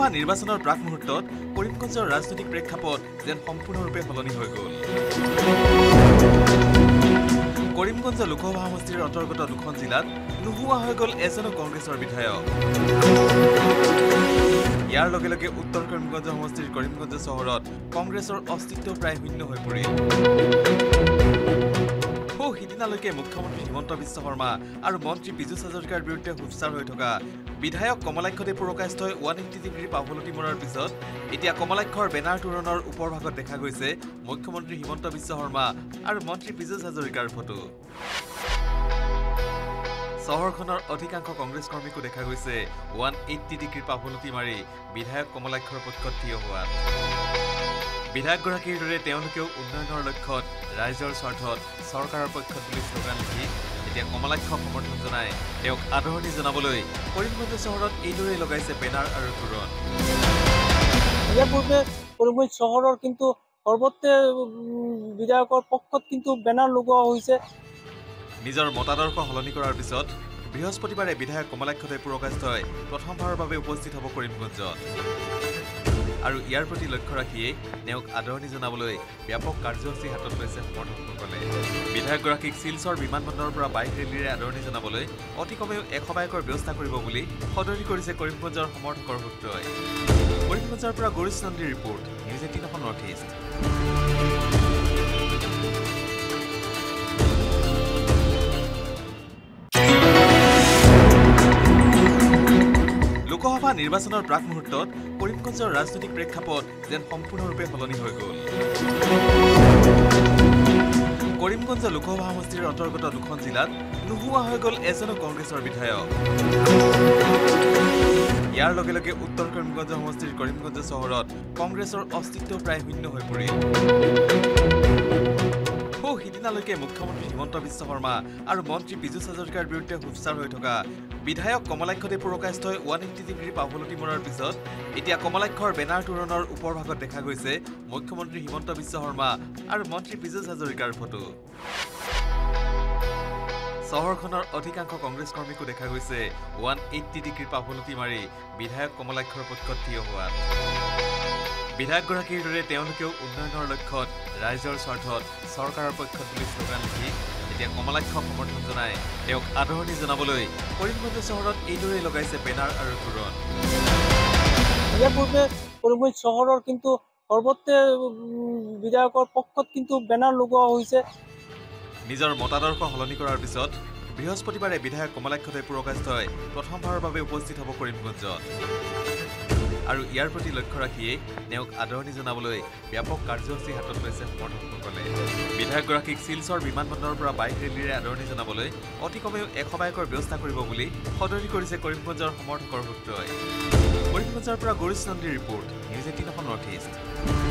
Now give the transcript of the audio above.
লোকসভা নিৰ্বাচনৰ প্ৰাক মুহূৰ্তত কৰিমগঞ্জৰ ৰাজনৈতিক প্ৰেক্ষাপট যেন সম্পূৰ্ণৰূপে সলনি হৈ গ'ল। কৰিমগঞ্জ লোকসভা সমষ্টিৰ অন্তৰ্গত দুখন জিলাত নোহোৱা হৈ গ'ল এজনো কংগ্ৰেছৰ বিধায়ক। ইয়াৰ লগে লগে উত্তৰ কৰিমগঞ্জ সমষ্টিৰ কৰিমগঞ্জ চহৰত কংগ্ৰেছৰ অস্তিত্ব প্ৰায় শূন্য হৈ পৰিল। সিদিনালৈকে মুখ্যমন্ত্ৰী হিমন্ত বিশ্ব শৰ্মা আৰু মন্ত্ৰী পীযুষ হাজৰিকাৰ বিৰুদ্ধে হুফচাৰ হৈ থকা বিধায়ক কমলাক্ষদেৱ পুৰকাষ্ঠই ওৱান এইটি ডিগ্ৰী পাভলতি মৰাৰ পিছত এতিয়া কমলাক্ষৰ বেনাৰ তোৰণৰ ওপৰভাগত দেখা গৈছে মুখ্যমন্ত্ৰী হিমন্ত বিশ্ব শৰ্মা আৰু মন্ত্ৰী পীযুষ হাজৰিকাৰ ফটো। চহৰখনৰ অধিকাংশ কংগ্ৰেছ কৰ্মীকো দেখা গৈছে ওৱান এইট্টি ডিগ্ৰী পাভলতি মাৰি বিধায়ক কমলাক্ষৰ পক্ষত থিয় হোৱাত। বিধায়কগৰাকীৰ দৰে তেওঁলোকেও উন্নয়নৰ লক্ষ্যত ৰাইজৰ স্বাৰ্থত চৰকাৰৰ পক্ষত বুলি শ্লোগান লিখি এতিয়া কমলাক্ষক সমৰ্থন জনাই তেওঁক আদৰণি জনাবলৈ কৰিমগঞ্জ চহৰত এইদৰেই লগাইছে বেনাৰ আৰু তোৰণ। ইয়াৰ পূৰ্বে কৰিমগঞ্জ চহৰৰ কিন্তু সৰ্বত্ৰে উম, বিধায়কৰ পক্ষত কিন্তু বেনাৰ লগোৱা হৈছে। নিজৰ মতাদৰ্শ সলনি কৰাৰ পিছত বৃহস্পতিবাৰে বিধায়ক কমলাক্ষদেৱ পুৰকাষ্ঠই প্ৰথমবাৰৰ বাবে উপস্থিত হ'ব কৰিমগঞ্জত আৰু ইয়াৰ প্ৰতি লক্ষ্য ৰাখিয়েই তেওঁক আদৰণি জনাবলৈ ব্যাপক কাৰ্যসূচী হাতত লৈছে সমৰ্থকসকলে। বিধায়কগৰাকীক শিলচৰ বিমানবন্দৰৰ পৰা বাইক ৰেলীৰে আদৰণি জনাবলৈ অতি কমেও এশ বাইকৰ ব্যৱস্থা কৰিব বুলি সদৰি কৰিছে কৰিমগঞ্জৰ সমৰ্থকৰ সূত্ৰই। কৰিমগঞ্জৰ পৰা Gourish নন্দীৰ report news eighteen north east. Lok Sabha নিৰ্বাচনৰ প্ৰাক মুহূৰ্তত কৰিমগঞ্জৰ ৰাজনৈতিক প্ৰেক্ষাপট যেন সম্পূৰ্ণৰূপে সলনি হৈ গ'ল। কৰিমগঞ্জ লোকসভা সমষ্টিৰ অন্তৰ্গত দুখন জিলাত নোহোৱা হৈ গ'ল এজনো কংগ্ৰেছৰ বিধায়ক। ইয়াৰ লগে লগে উত্তৰ কৰিমগঞ্জ সমষ্টিৰ কৰিমগঞ্জ চহৰত কংগ্ৰেছৰ অস্তিত্ব প্ৰায় শূন্য হৈ পৰিল। সিদিনালৈকে মুখ্যমন্ত্ৰী হিমন্ত বিশ্ব শৰ্মা আৰু মন্ত্ৰী পীযুষ হাজৰিকাৰ বিৰুদ্ধে হুফচাৰ হৈ থকা বিধায়ক কমলাক্ষদেৱ পুৰকাষ্ঠই ওৱান এইটি ডিগ্ৰী পাভলতি মৰাৰ পিছত এতিয়া কমলাক্ষৰ বেনাৰ তোৰণৰ ওপৰভাগত দেখা গৈছে মুখ্যমন্ত্ৰী হিমন্ত বিশ্ব শৰ্মা আৰু মন্ত্ৰী পীযুষ হাজৰিকাৰ ফটো। চহৰখনৰ অধিকাংশ কংগ্ৰেছ কৰ্মীকো দেখা গৈছে ওৱান এইট্টি ডিগ্ৰী পাভলতি মাৰি বিধায়ক কমলাক্ষৰ পক্ষত থিয় হোৱাত বিধায়কগৰাকীৰ দৰে তেওঁলোকেও উন্নয়নৰ লক্ষ্যত ৰাইজৰ স্বাৰ্থত চৰকাৰৰ পক্ষত বুলি শ্লোগান লিখি এতিয়া কমলাক্ষক সমৰ্থন জনাই তেওঁক আদৰণি জনাবলৈ কৰিমগঞ্জ চহৰত এইদৰেই লগাইছে বেনাৰ আৰু তোৰণ। ইয়াৰ পূৰ্বে কৰিমগঞ্জ চহৰৰ কিন্তু সৰ্বত্ৰে বিধায়কৰ পক্ষত কিন্তু বেনাৰ লগোৱা হৈছে। নিজৰ মতাদৰ্শ সলনি কৰাৰ পিছত বৃহস্পতিবাৰে বিধায়ক কমলাক্ষদেৱ পুৰকাষ্ঠই প্ৰথমবাৰৰ বাবে উপস্থিত হ'ব কৰিমগঞ্জত। আৰু ইয়াৰ প্ৰতি লক্ষ্য ৰাখিয়েই তেওঁক আদৰণি জনাবলৈ ব্যাপক কাৰ্যসূচী হাতত লৈছে সমৰ্থকসকলে বিধায়কগৰাকীক শিলচৰ বিমানবন্দৰৰ পৰা বাইক ৰেলীৰে আদৰণি জনাবলৈ অতি কমেও এশ বাইকৰ ব্যৱস্থা কৰিব বুলি সদৰি কৰিছে কৰিমগঞ্জৰ সমৰ্থকৰ সূত্ৰই। কৰিমগঞ্জৰ পৰা Gourish নন্দীৰ report news eighteen north east.